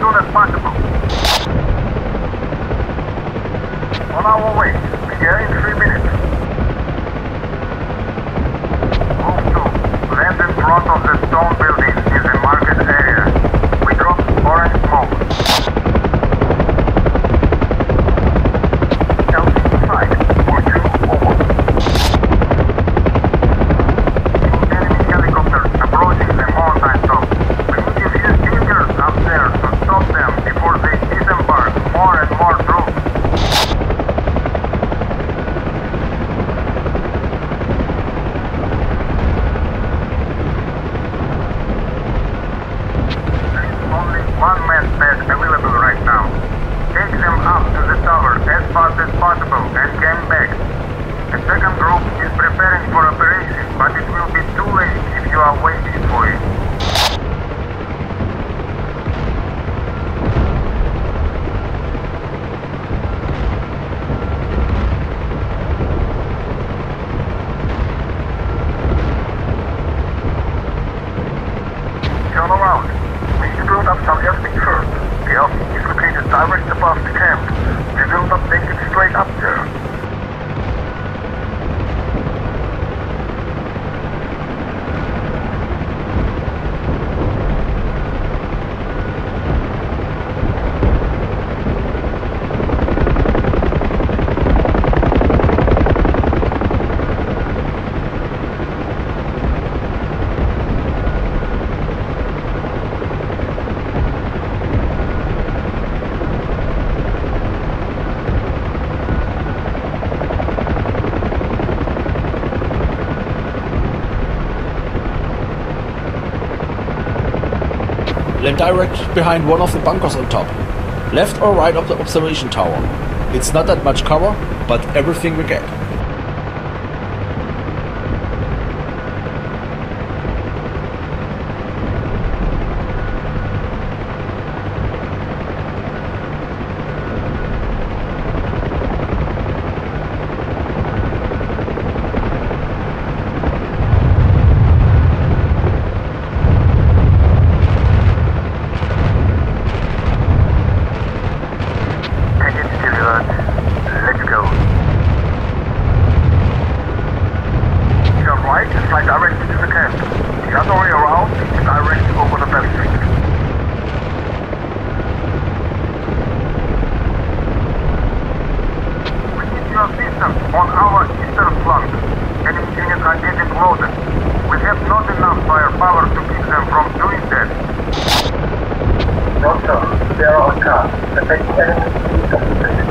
soon as possible. On our way. Be here in three minutes. Move to land in front of the stone building in the market area. We dropped orange smoke. LZ side. For you, over. Enemy helicopter approaching the mountain top. We need a few fingers up there to stop them before they disembark more and more troops. There's only one man bed available right now. Take them up to the tower as fast as possible and come back. The second group is preparing for operation, but it will be too late if you are waiting for it. Turn around. We need to build up some airspeed first. The LZ is located direct above the camp. We will not make it straight up there. Land direct behind one of the bunkers on top. Left or right of the observation tower. It's not that much cover, but everything we get. To the other way around is direct over the battlefield. We need your assistance on our eastern flank. Enemy units are getting closer. We have not enough firepower to keep them from doing that. Roger, they are on car. Affect enemy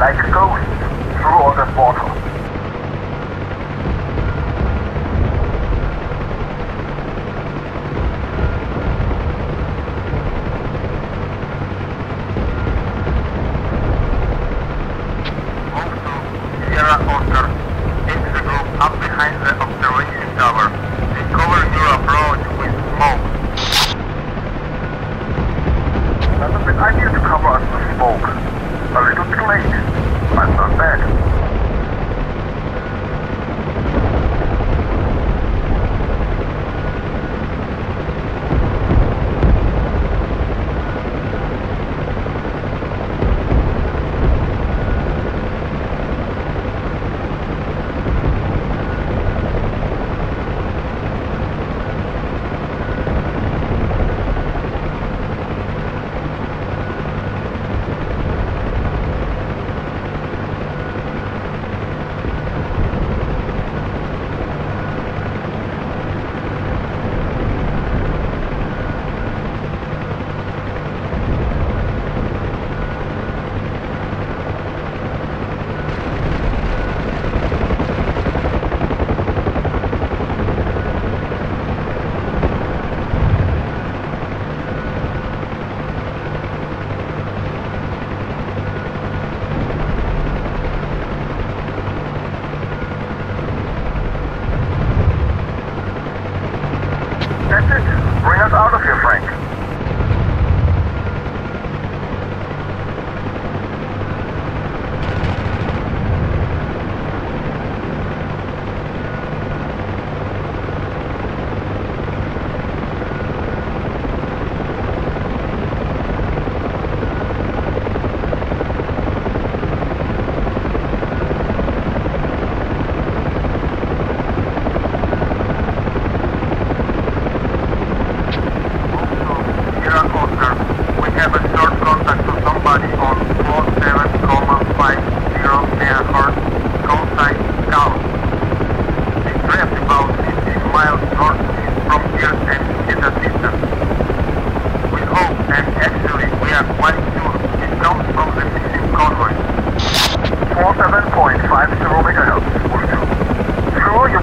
like ghosts through all the water.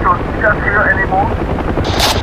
so he can't hear anymore.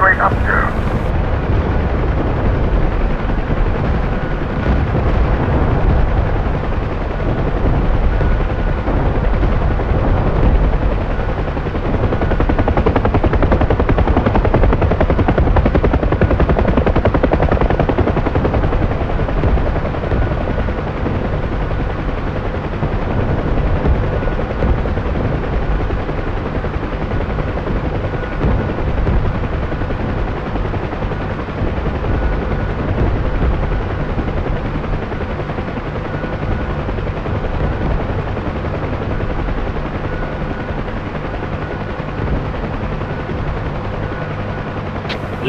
straight up to.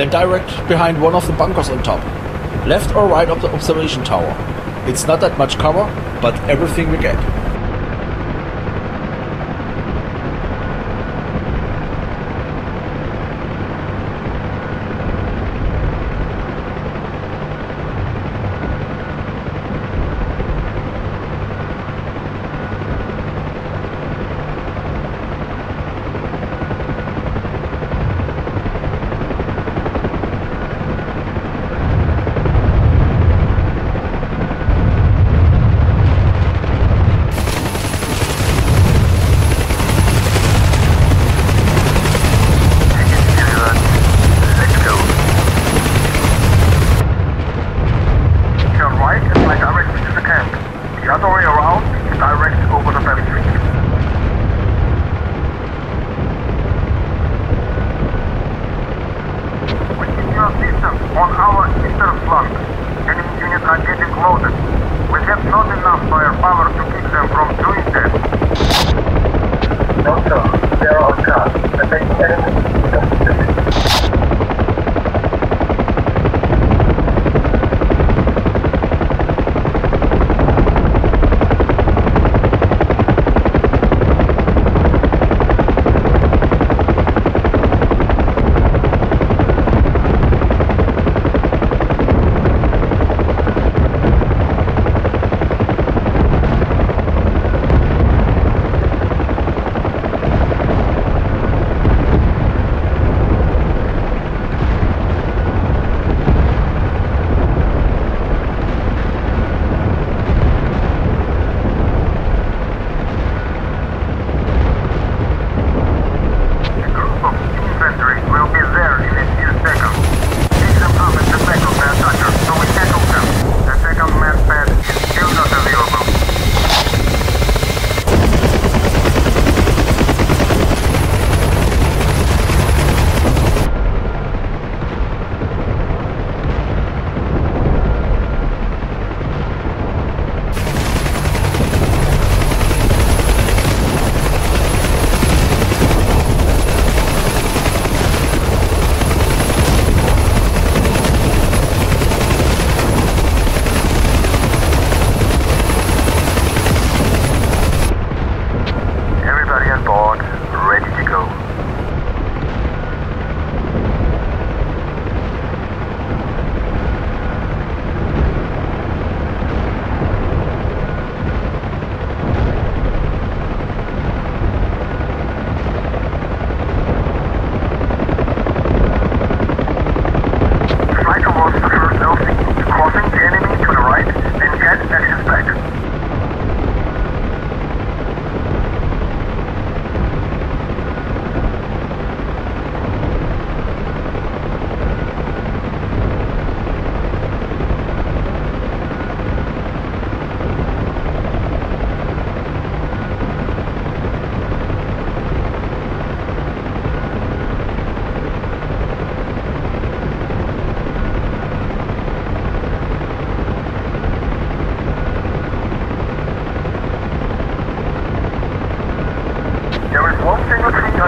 then direct behind one of the bunkers on top. Left or right of the observation tower. It's not that much cover, but everything we get. position on our eastern flank. Enemy units are getting loaded. We have not enough firepower to keep them from doing that. Doctor, we are on track. Attacking enemy.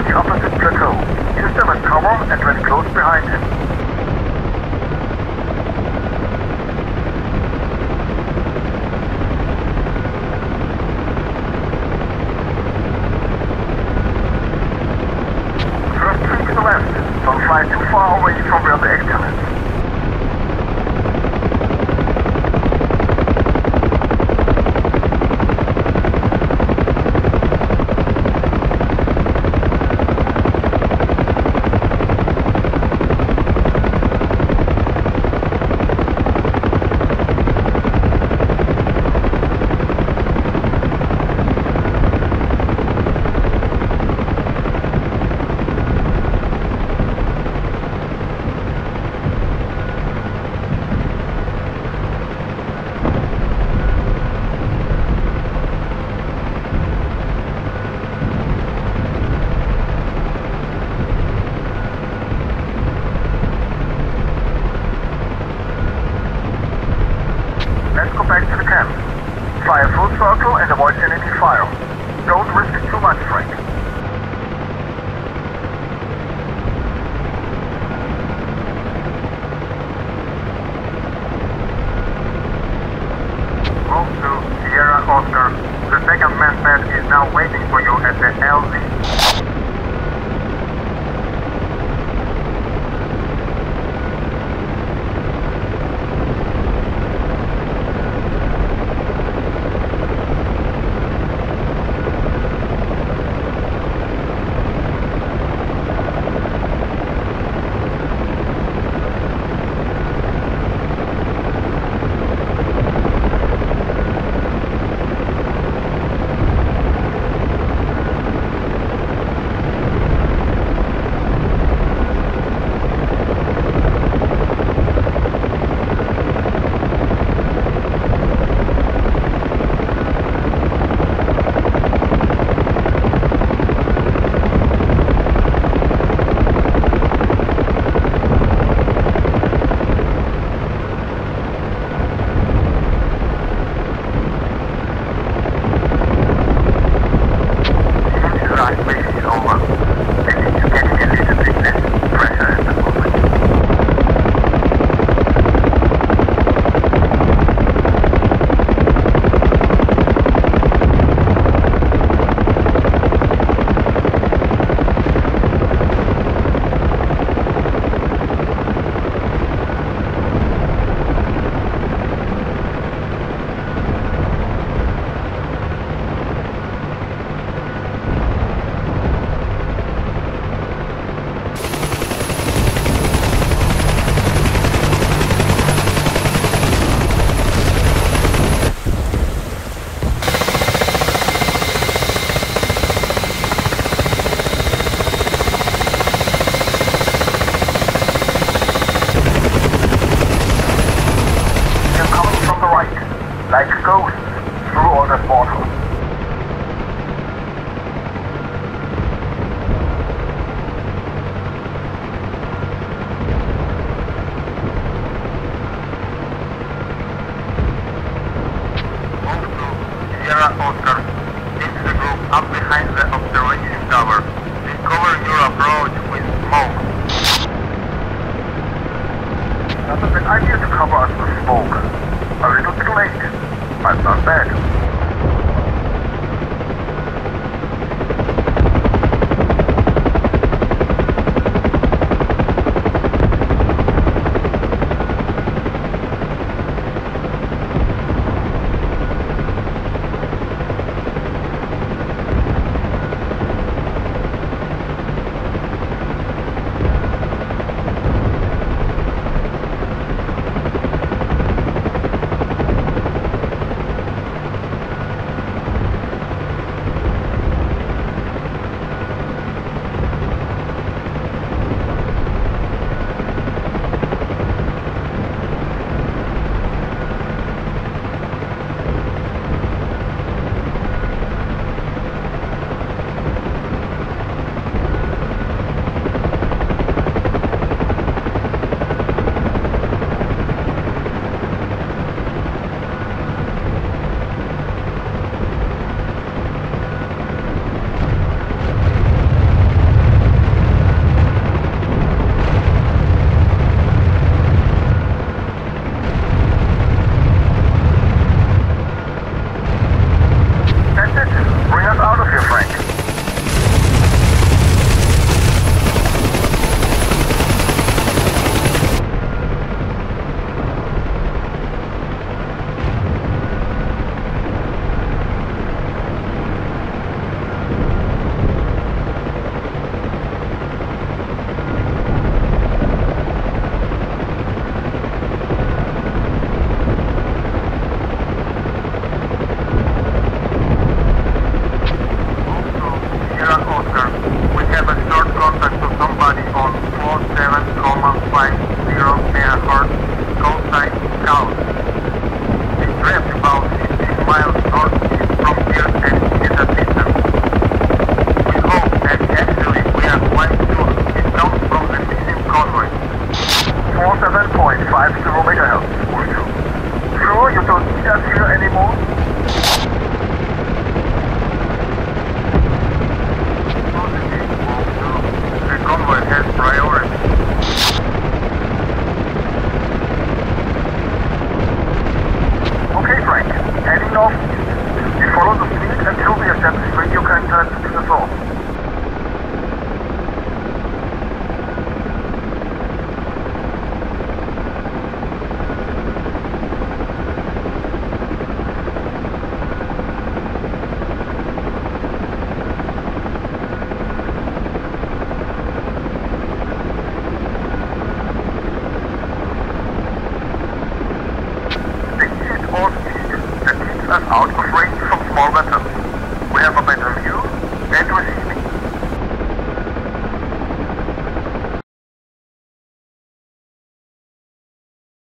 Watch opposite Draco. System and cover and when close behind him.